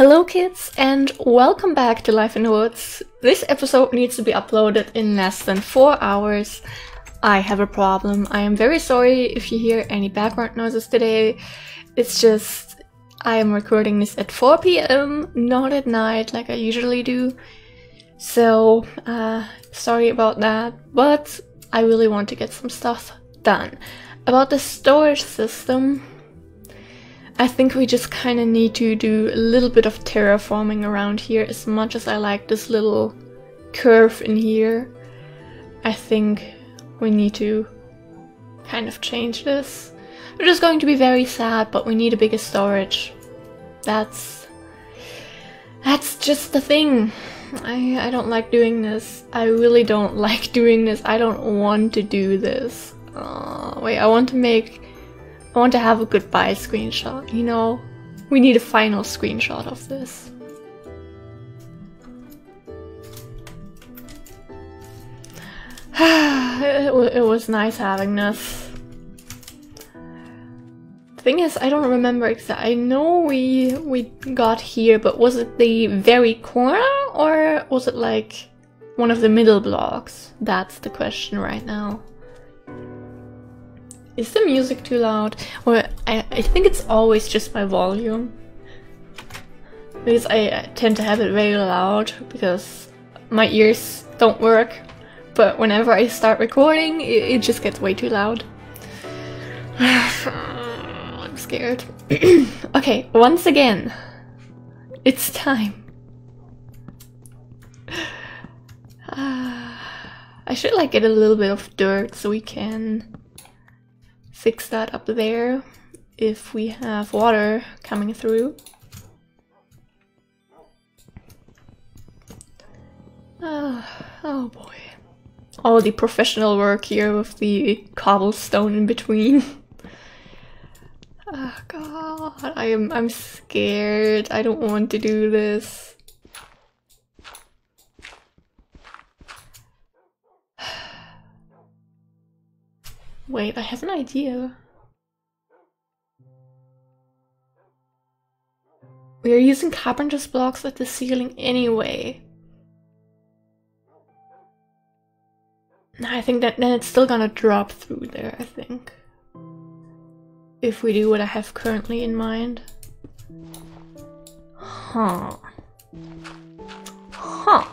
Hello kids and welcome back to Life in the Woods. This episode needs to be uploaded in less than 4 hours. I have a problem. I am very sorry if you hear any background noises today. It's just I am recording this at 4 p.m. not at night like I usually do. So, uh, sorry about that, but I really want to get some stuff done. About the storage system, I think we just kind of need to do a little bit of terraforming around here as much as I like this little curve in here. I think we need to kind of change this. We're just going to be very sad, but we need a bigger storage. That's... That's just the thing. I, I don't like doing this. I really don't like doing this. I don't want to do this. Wait, I want to make I want to have a goodbye screenshot, you know? We need a final screenshot of this. it, it was nice having this. The thing is, I don't remember exactly. I know we we got here, but was it the very corner or was it like one of the middle blocks? That's the question right now. Is the music too loud? Or I, I think it's always just my volume. Because I, tend to have it very loud because my ears don't work. But whenever I start recording, it, it just gets way too loud. I'm scared. okay, once again, it's time. I should like get a little bit of dirt so we can fix that up there if we have water coming through. Uh, oh boy. All the professional work here with the cobblestone in between. oh god, I am I'm scared. I don't want to do this. Wait, I have an idea. We are using carpenter's blocks at the ceiling anyway. I think that then it's still gonna drop through there, I think. If we do what I have currently in mind. Huh. Huh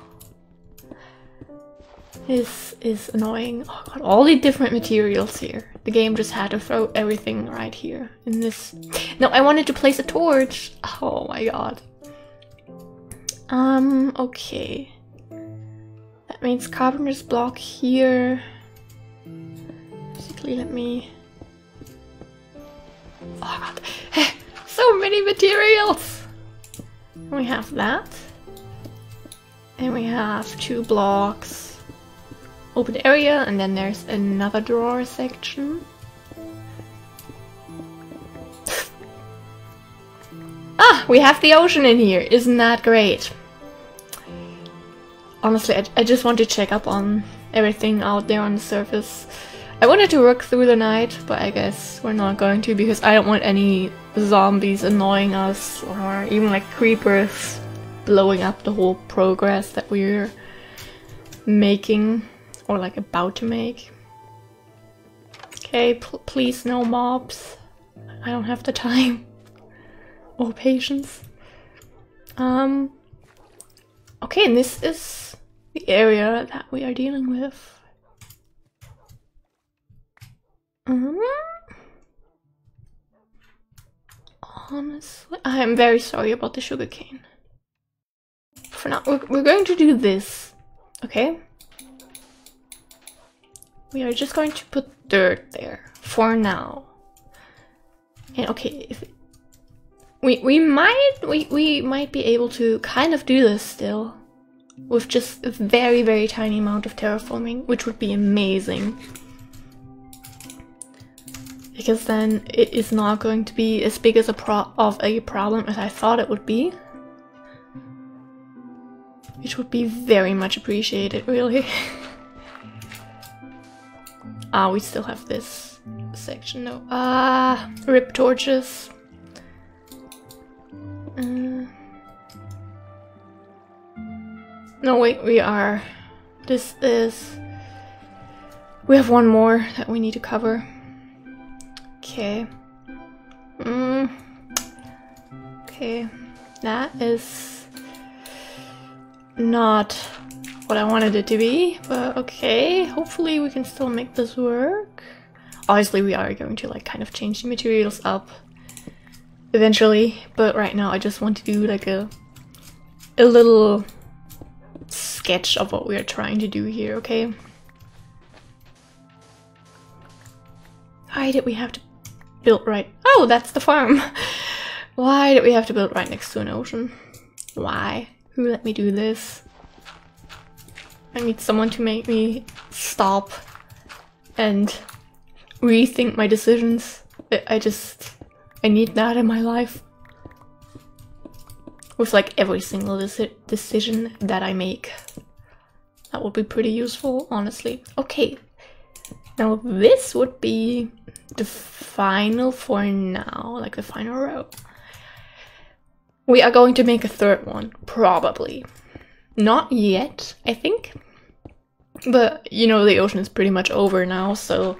is is annoying. Oh god, all the different materials here. The game just had to throw everything right here in this. No, I wanted to place a torch. Oh my god. Um, okay. That means carpenter's block here. Basically, let me... Oh god, so many materials! We have that. And we have two blocks open area and then there's another drawer section. ah, we have the ocean in here. Isn't that great? Honestly, I, I just want to check up on everything out there on the surface. I wanted to work through the night, but I guess we're not going to because I don't want any zombies annoying us or even like creepers blowing up the whole progress that we're making. Or like about to make. Okay, please no mobs. I don't have the time. or patience. Um. Okay, and this is the area that we are dealing with. Um, honestly, I am very sorry about the sugarcane. For now, we're, we're going to do this, okay? We are just going to put dirt there for now. And okay, if we we might we we might be able to kind of do this still with just a very very tiny amount of terraforming, which would be amazing. Because then it is not going to be as big as a pro of a problem as I thought it would be. Which would be very much appreciated, really. Ah, we still have this section. No. Ah, rip torches. Uh, No, wait, we are. This is. We have one more that we need to cover. Okay. Mm. Okay. That is not what I wanted it to be, but okay. Hopefully we can still make this work. Obviously we are going to like kind of change the materials up eventually, but right now I just want to do like a a little sketch of what we are trying to do here, okay? Why did we have to build right- Oh, that's the farm! Why did we have to build right next to an ocean? Why? Who let me do this? I need someone to make me stop and rethink my decisions. I just... I need that in my life. With like every single deci decision that I make. That would be pretty useful, honestly. Okay. Now this would be the final for now, like the final row. We are going to make a third one, probably. Not yet, I think. But, you know, the ocean is pretty much over now, so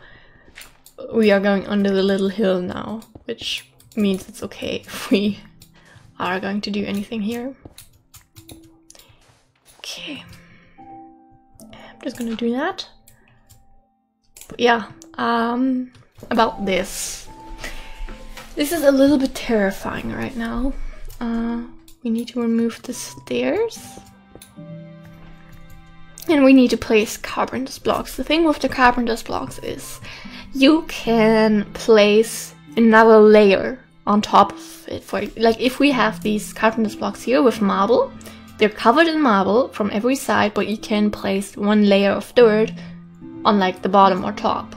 we are going under the little hill now, which means it's okay if we are going to do anything here. Okay. I'm just gonna do that. But yeah, um, about this. This is a little bit terrifying right now. Uh, we need to remove the stairs. And we need to place carpenter's blocks. The thing with the carpenter's blocks is you can place another layer on top of it. For like if we have these carpenter's blocks here with marble, they're covered in marble from every side, but you can place one layer of dirt on like the bottom or top,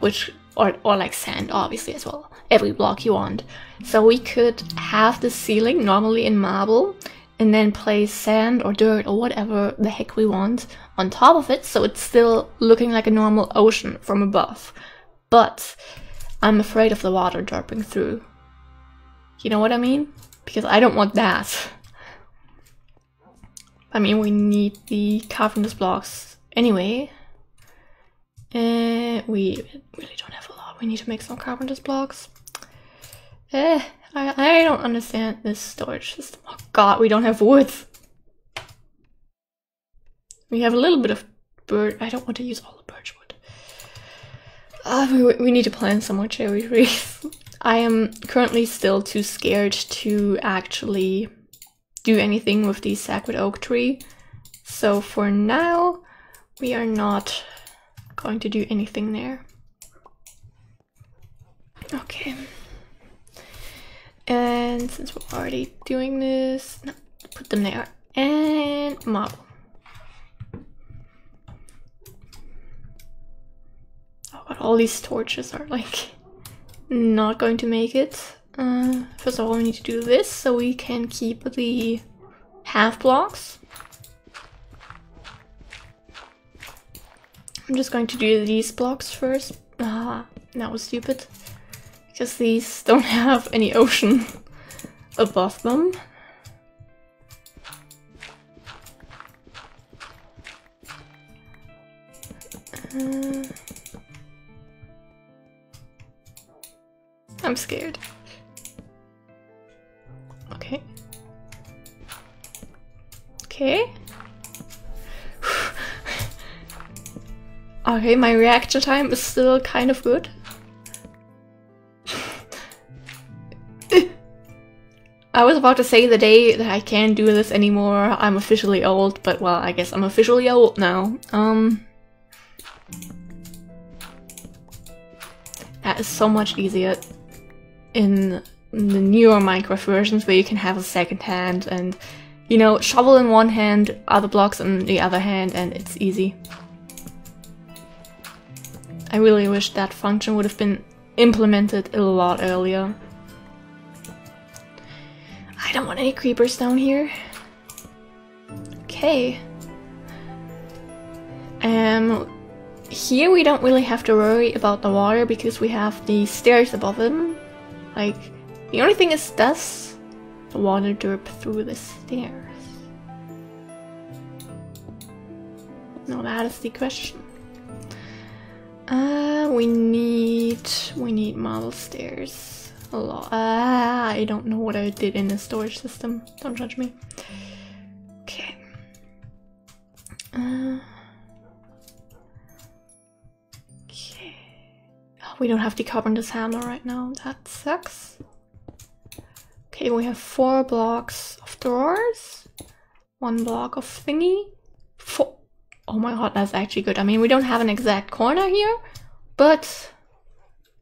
which or or like sand obviously as well. Every block you want. So we could have the ceiling normally in marble and then place sand or dirt or whatever the heck we want on top of it so it's still looking like a normal ocean from above. But I'm afraid of the water dropping through. You know what I mean? Because I don't want that. I mean, we need the carpenter's blocks anyway. Uh, we really don't have a lot. We need to make some carpenter's blocks. Eh, I, I don't understand this storage system. Oh god, we don't have wood. We have a little bit of bird. I don't want to use all the birch wood. Uh, we, we need to plant some more cherry trees. I am currently still too scared to actually do anything with the sacred oak tree. So for now, we are not going to do anything there. Okay. And since we're already doing this, no, put them there. And model. Oh god, all these torches are like not going to make it. Uh, first of all, we need to do this so we can keep the half blocks. I'm just going to do these blocks first. Ah, that was stupid because these don't have any ocean above them. Uh, I'm scared. Okay. Okay. okay, my reaction time is still kind of good. I was about to say the day that I can't do this anymore, I'm officially old, but well, I guess I'm officially old now. Um... That is so much easier in the newer Minecraft versions where you can have a second hand and, you know, shovel in one hand, other blocks in the other hand, and it's easy. I really wish that function would have been implemented a lot earlier. I don't want any creepers down here. Okay. Um, here we don't really have to worry about the water because we have the stairs above them. Like, the only thing is does the water drip through the stairs? No, that is the question. Uh, we need we need marble stairs a lot. Ah, I don't know what I did in the storage system. Don't judge me. Okay. Uh, okay. Oh, we don't have the carpenter's hammer right now. That sucks. Okay, we have four blocks of drawers, one block of thingy, four. Oh my god, that's actually good. I mean, we don't have an exact corner here, but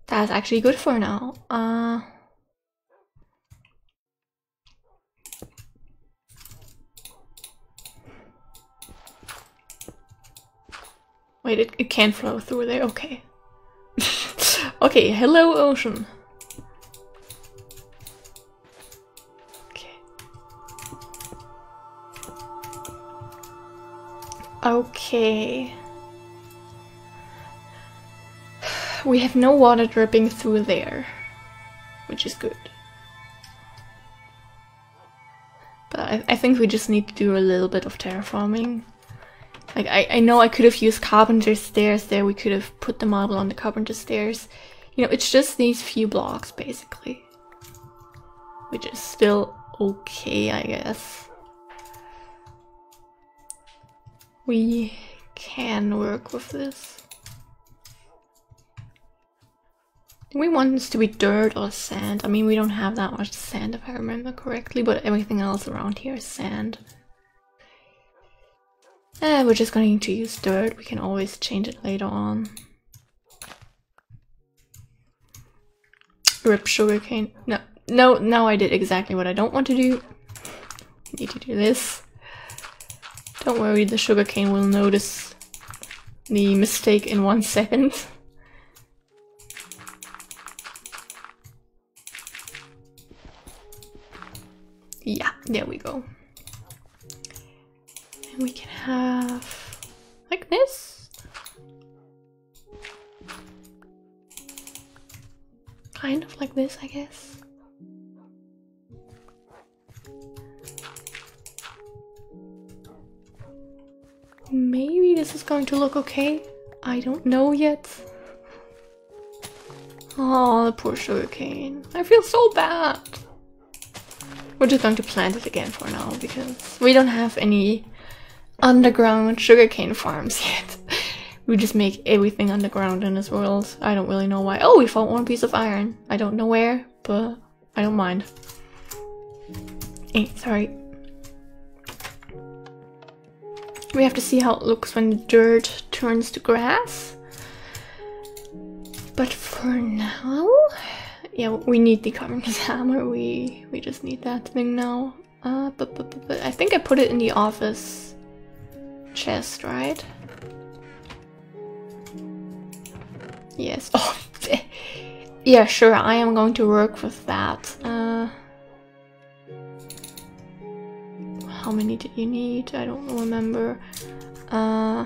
that's actually good for now. Uh, wait, it, it can't flow through there. Okay. okay, hello, ocean. Okay. Okay. We have no water dripping through there, which is good. But I, I think we just need to do a little bit of terraforming. Like, I, I know I could have used carpenter stairs there, we could have put the marble on the carpenter stairs. You know, it's just these few blocks, basically. Which is still okay, I guess. We can work with this. We want this to be dirt or sand? I mean, we don't have that much sand if I remember correctly, but everything else around here is sand. Eh, we're just going to use dirt. We can always change it later on. Rip sugarcane. No, no, now I did exactly what I don't want to do. Need to do this. Don't worry, the sugarcane will notice the mistake in one second. Yeah, there we go. And we can have like this. Kind of like this, I guess. Maybe this is going to look okay. I don't know yet. Oh, the poor sugarcane. I feel so bad. We're just going to plant it again for now because we don't have any underground sugarcane farms yet. we just make everything underground in this world. I don't really know why. Oh, we found one piece of iron. I don't know where, but I don't mind. Eh, sorry. We have to see how it looks when the dirt turns to grass. But for now, yeah, we need the carpenter's hammer. We we just need that thing now. Uh, but, but, but, but I think I put it in the office chest, right? Yes. Oh, yeah, sure. I am going to work with that. Uh, how many did you need? I don't remember. Uh,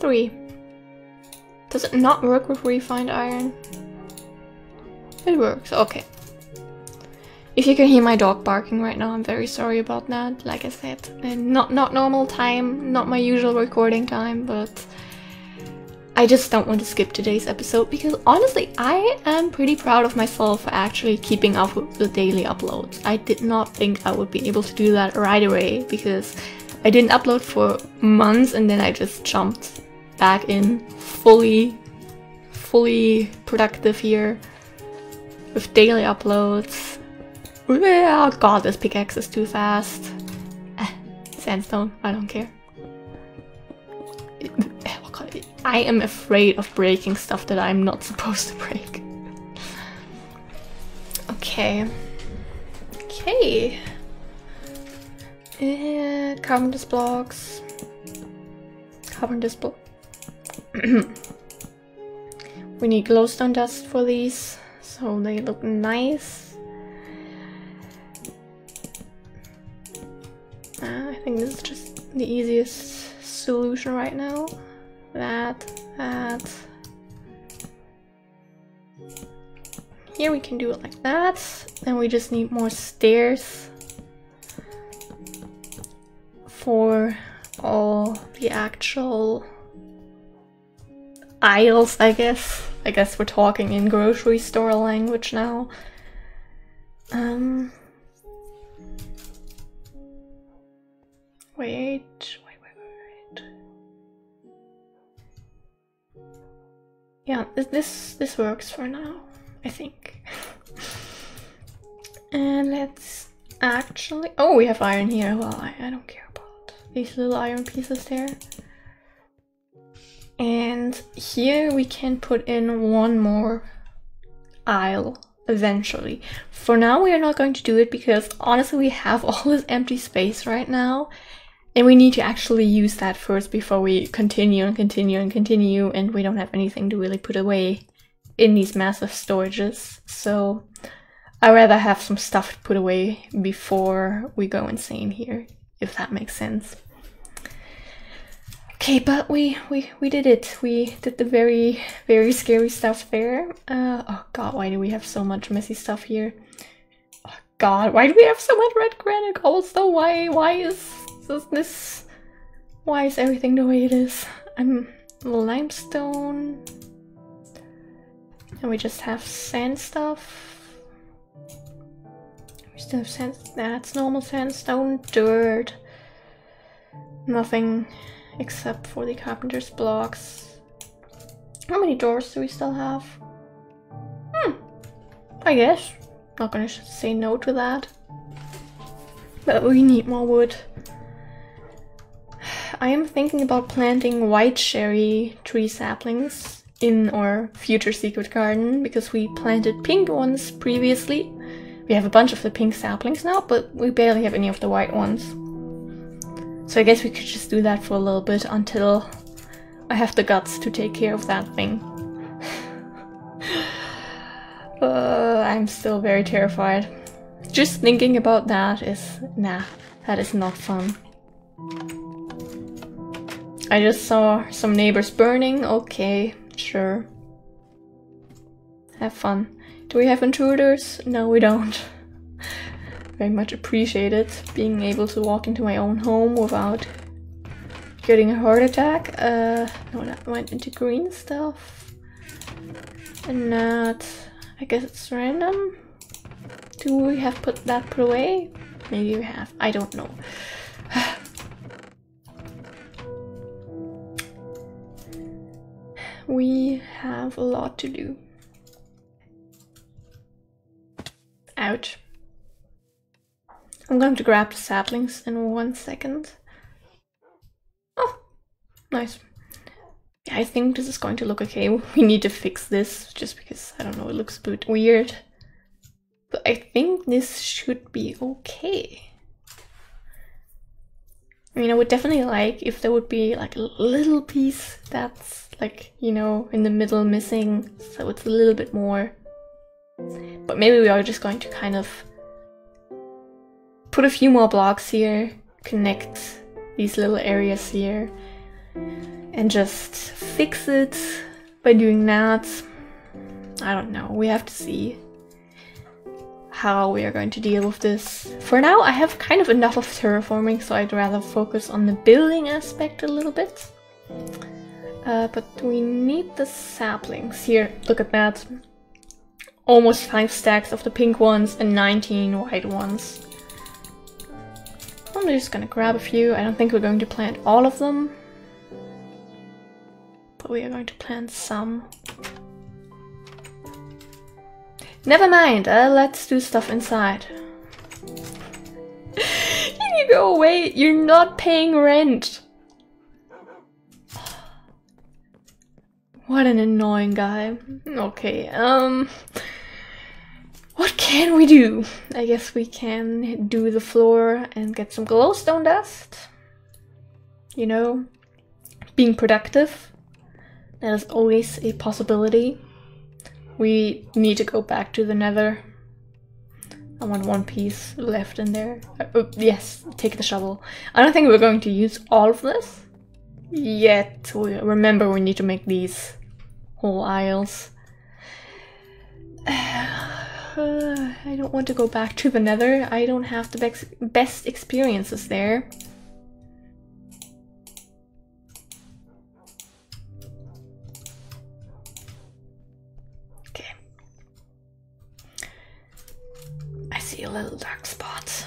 three. Does it not work with refined iron? It works, okay. If you can hear my dog barking right now, I'm very sorry about that. Like I said, uh, not not normal time, not my usual recording time, but I just don't want to skip today's episode because honestly, I am pretty proud of myself for actually keeping up with the daily uploads. I did not think I would be able to do that right away because I didn't upload for months and then I just jumped back in fully, fully productive here with daily uploads. Oh god, this pickaxe is too fast. Eh, sandstone, I don't care. I am afraid of breaking stuff that I'm not supposed to break. okay. Okay. Uh, carbon disc blocks. Carpenter's block. we need glowstone dust for these so they look nice. Uh, I think this is just the easiest solution right now. That, that. Here we can do it like that. Then we just need more stairs for all the actual aisles, I guess. I guess we're talking in grocery store language now. Um, wait, wait, wait, wait. Yeah, this this works for now, I think. and let's actually. Oh, we have iron here. Well, I, I don't care about these little iron pieces there. And here we can put in one more aisle eventually. For now we are not going to do it because honestly we have all this empty space right now and we need to actually use that first before we continue and continue and continue and we don't have anything to really put away in these massive storages. So I rather have some stuff put away before we go insane here, if that makes sense. Okay, but we we we did it. We did the very very scary stuff there. Uh, oh god, why do we have so much messy stuff here? Oh god, why do we have so much red granite cobblestone? Why why is this, this why is everything the way it is? I'm limestone, and we just have sand stuff. We still have sand. That's normal sandstone, dirt. Nothing except for the carpenter's blocks. How many doors do we still have? Hmm, I guess. Not gonna say no to that. But we need more wood. I am thinking about planting white cherry tree saplings in our future secret garden because we planted pink ones previously. We have a bunch of the pink saplings now, but we barely have any of the white ones. So I guess we could just do that for a little bit until I have the guts to take care of that thing. uh, I'm still very terrified. Just thinking about that is... nah, that is not fun. I just saw some neighbors burning. Okay, sure. Have fun. Do we have intruders? No, we don't. very much appreciate it, being able to walk into my own home without getting a heart attack. Uh, no, that went into green stuff. And that, I guess it's random. Do we have put that put away? Maybe we have, I don't know. we have a lot to do. Ouch. I'm going to grab the saplings in one second. Oh, nice. I think this is going to look okay. We need to fix this just because, I don't know, it looks a bit weird. But I think this should be okay. I mean, I would definitely like if there would be like a little piece that's like, you know, in the middle missing, so it's a little bit more. But maybe we are just going to kind of put a few more blocks here, connect these little areas here, and just fix it by doing that. I don't know, we have to see how we are going to deal with this. For now, I have kind of enough of terraforming, so I'd rather focus on the building aspect a little bit. Uh, but we need the saplings. Here, look at that. Almost 5 stacks of the pink ones and 19 white ones. I'm just gonna grab a few. I don't think we're going to plant all of them. But we are going to plant some. Never mind, uh, let's do stuff inside. Can you go away? You're not paying rent. What an annoying guy. Okay, um... What can we do? I guess we can do the floor and get some glowstone dust. You know, being productive. That is always a possibility. We need to go back to the nether. I want one piece left in there. Uh, yes, take the shovel. I don't think we're going to use all of this yet. We, remember, we need to make these whole aisles. I don't want to go back to the nether. I don't have the best, best experiences there. Okay. I see a little dark spot.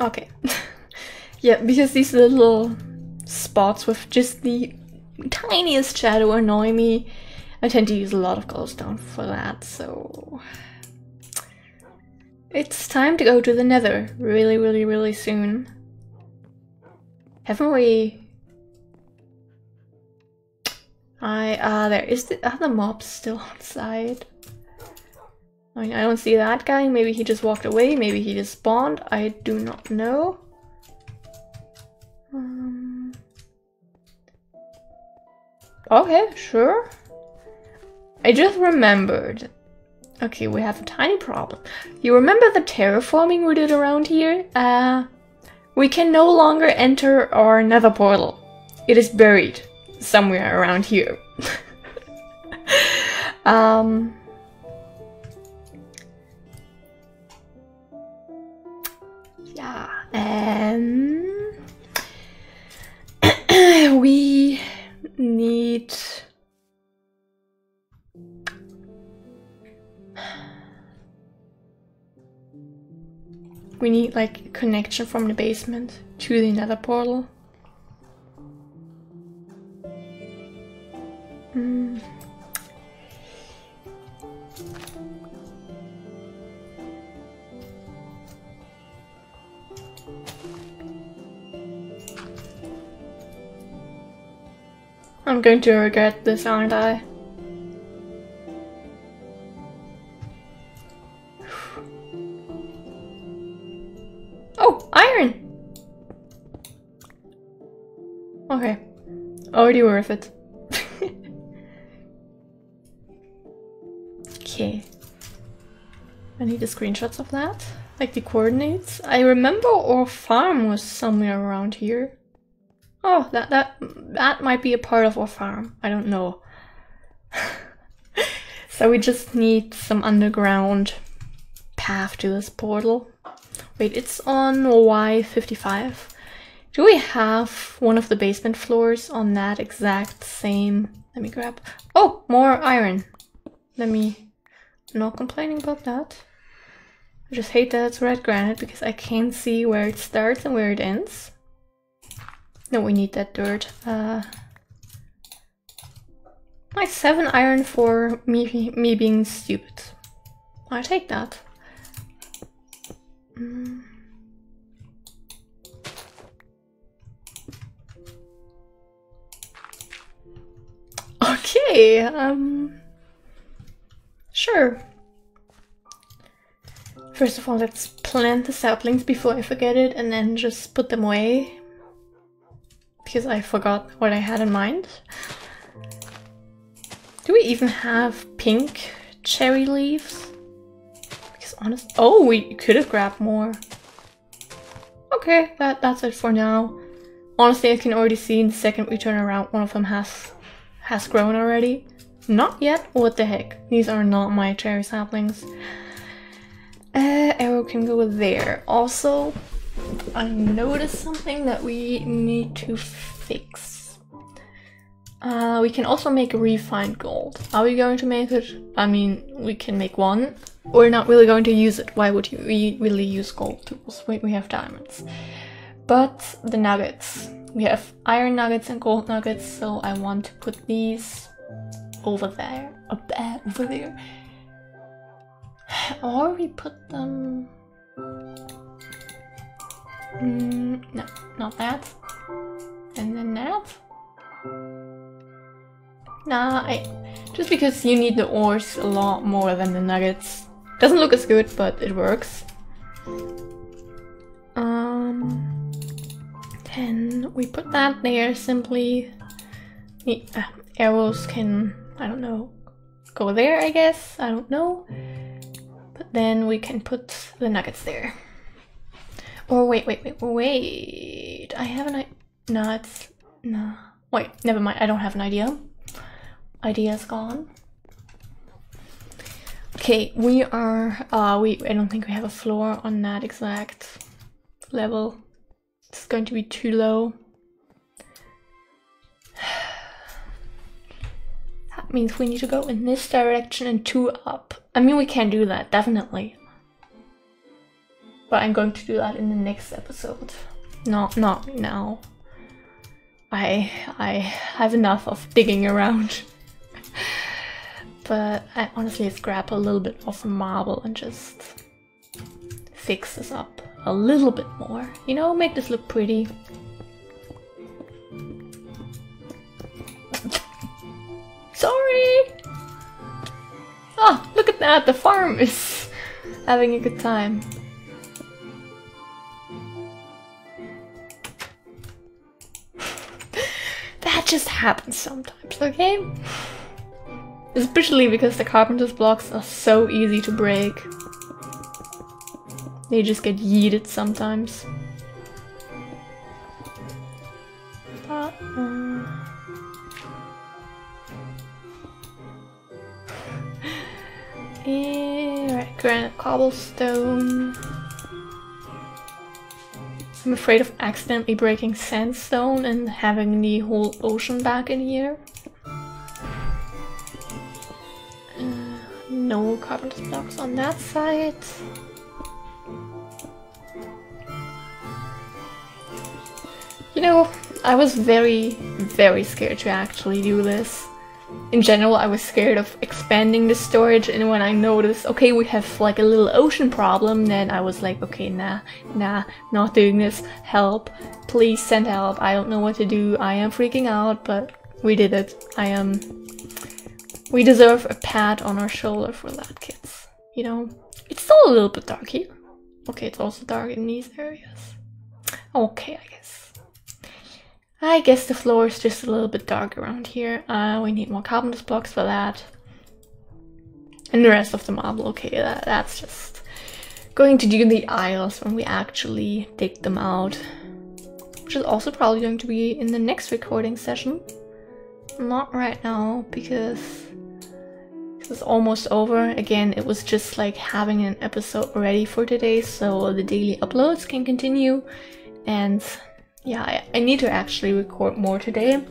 Okay. yeah, because these little spots with just the tiniest shadow annoy me I tend to use a lot of glowstone for that, so... It's time to go to the nether really, really, really soon. Haven't we... I, uh, there is the other mob still outside. I mean, I don't see that guy. Maybe he just walked away. Maybe he just spawned. I do not know. Um... Okay, sure. I just remembered. Okay, we have a tiny problem. You remember the terraforming we did around here? Uh, we can no longer enter our nether portal. It is buried somewhere around here. um... Yeah, and... we need we need like a connection from the basement to the nether portal. Mm. I'm going to regret this, aren't I? Oh, iron! Okay. Already worth it. okay. I need the screenshots of that. Like the coordinates. I remember our farm was somewhere around here. Oh, that that that might be a part of our farm. I don't know. so we just need some underground path to this portal. Wait, it's on Y55. Do we have one of the basement floors on that exact same? Let me grab. Oh, more iron. Let me. not complaining about that. I just hate that it's red granite because I can't see where it starts and where it ends. No, we need that dirt. Uh, seven iron for me, me being stupid. I take that. Mm. Okay, um... Sure. First of all, let's plant the saplings before I forget it and then just put them away because I forgot what I had in mind. Do we even have pink cherry leaves? Honest, oh, we could have grabbed more. Okay, that that's it for now. Honestly, I can already see in the second we turn around, one of them has has grown already. Not yet. What the heck? These are not my cherry saplings. Uh, arrow can go there. Also, I noticed something that we need to fix. Uh, we can also make refined gold. Are we going to make it? I mean, we can make one. We're not really going to use it. Why would we really use gold tools? We, we have diamonds. But the nuggets. We have iron nuggets and gold nuggets, so I want to put these over there. Up there, over there. Or we put them Mm, no, not that. And then that. Nah, I, just because you need the ores a lot more than the nuggets. Doesn't look as good, but it works. Um, then we put that there simply. The uh, arrows can, I don't know, go there, I guess. I don't know. But then we can put the nuggets there. Or wait, wait, wait, wait. I have an idea. No, it's no. Wait, never mind. I don't have an idea. Idea's gone. Okay, we are. Uh, we. I don't think we have a floor on that exact level. It's going to be too low. That means we need to go in this direction and two up. I mean, we can do that, definitely. But I'm going to do that in the next episode. Not not now. I I have enough of digging around. but I honestly grab a little bit of marble and just fix this up a little bit more. You know, make this look pretty. Sorry! Oh, look at that, the farm is having a good time. that just happens sometimes, okay? Especially because the carpenter's blocks are so easy to break. They just get yeeted sometimes. But, uh... right, granite cobblestone. I'm afraid of accidentally breaking sandstone and having the whole ocean back in here. No carpenter's blocks on that side. You know, I was very, very scared to actually do this. In general, I was scared of expanding the storage and when I noticed, okay, we have like a little ocean problem, then I was like, okay, nah, nah, not doing this. Help. Please send help. I don't know what to do. I am freaking out, but we did it. I am... We deserve a pat on our shoulder for that, kids. You know? It's still a little bit dark here. Okay, it's also dark in these areas. Okay, I guess. I guess the floor is just a little bit dark around here. Uh, we need more carpenter's blocks for that. And the rest of the marble, okay, that, that's just going to do the aisles when we actually dig them out. Which is also probably going to be in the next recording session. Not right now, because it's almost over. Again, it was just like having an episode ready for today, so the daily uploads can continue. And yeah, I, I need to actually record more today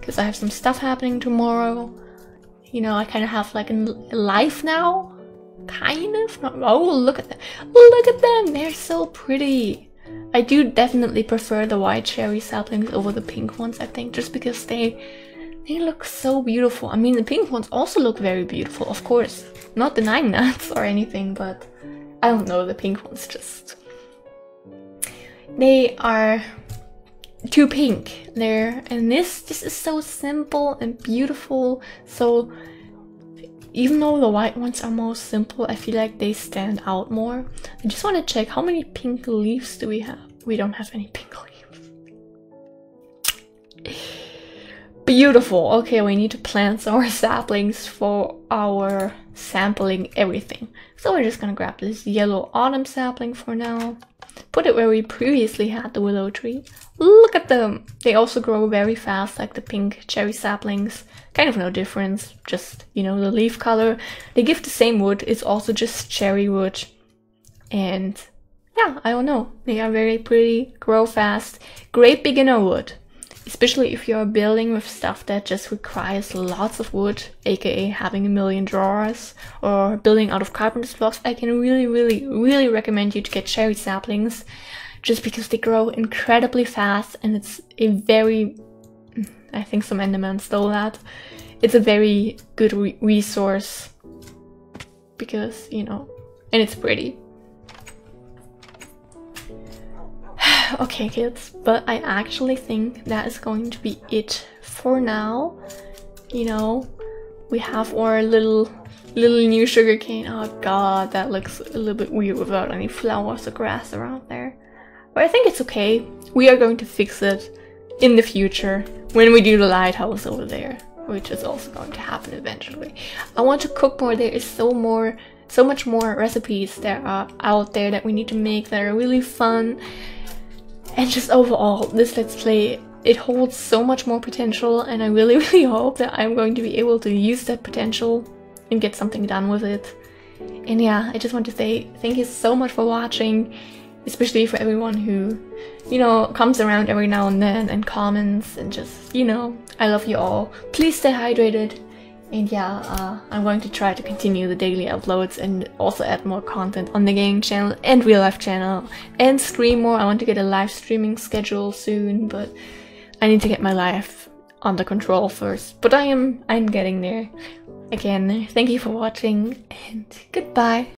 because I have some stuff happening tomorrow. You know, I kind of have like a life now. Kind of. Oh, look at them. Look at them. They're so pretty. I do definitely prefer the white cherry saplings over the pink ones, I think, just because they they look so beautiful. I mean, the pink ones also look very beautiful, of course. Not denying that or anything, but I don't know, the pink ones just... They are too pink. There and this this is so simple and beautiful. So even though the white ones are most simple I feel like they stand out more. I just want to check how many pink leaves do we have? We don't have any pink leaves beautiful okay we need to plant some more saplings for our sampling everything so we're just gonna grab this yellow autumn sapling for now Put it where we previously had the willow tree. Look at them! They also grow very fast like the pink cherry saplings. Kind of no difference, just, you know, the leaf color. They give the same wood, it's also just cherry wood. And yeah, I don't know. They are very pretty, grow fast. Great beginner wood especially if you're building with stuff that just requires lots of wood, aka having a million drawers, or building out of carpenter's blocks, I can really, really, really recommend you to get cherry saplings, just because they grow incredibly fast and it's a very, I think some Enderman stole that, it's a very good re resource, because, you know, and it's pretty. Okay kids, but I actually think that is going to be it for now. You know, we have our little little new sugarcane. Oh god, that looks a little bit weird without any flowers or grass around there. But I think it's okay. We are going to fix it in the future when we do the lighthouse over there, which is also going to happen eventually. I want to cook more. There is so more so much more recipes that are out there that we need to make that are really fun and just overall, this Let's Play, it holds so much more potential and I really, really hope that I'm going to be able to use that potential and get something done with it. And yeah, I just want to say thank you so much for watching, especially for everyone who, you know, comes around every now and then and comments and just, you know, I love you all. Please stay hydrated, And yeah, uh, I'm going to try to continue the daily uploads and also add more content on the gaming channel and real life channel and stream more. I want to get a live streaming schedule soon, but I need to get my life under control first. But I am I'm getting there. Again, thank you for watching and goodbye.